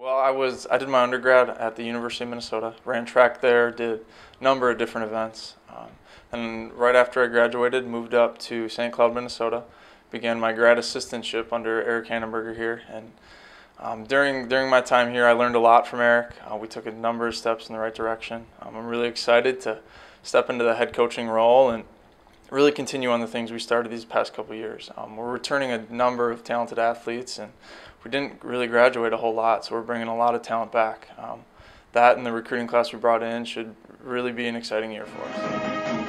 Well, I was I did my undergrad at the University of Minnesota. Ran track there. Did a number of different events. Um, and right after I graduated, moved up to St. Cloud, Minnesota. Began my grad assistantship under Eric Hannenberger here. And um, during during my time here, I learned a lot from Eric. Uh, we took a number of steps in the right direction. Um, I'm really excited to step into the head coaching role and really continue on the things we started these past couple years. Um, we're returning a number of talented athletes, and we didn't really graduate a whole lot, so we're bringing a lot of talent back. Um, that and the recruiting class we brought in should really be an exciting year for us.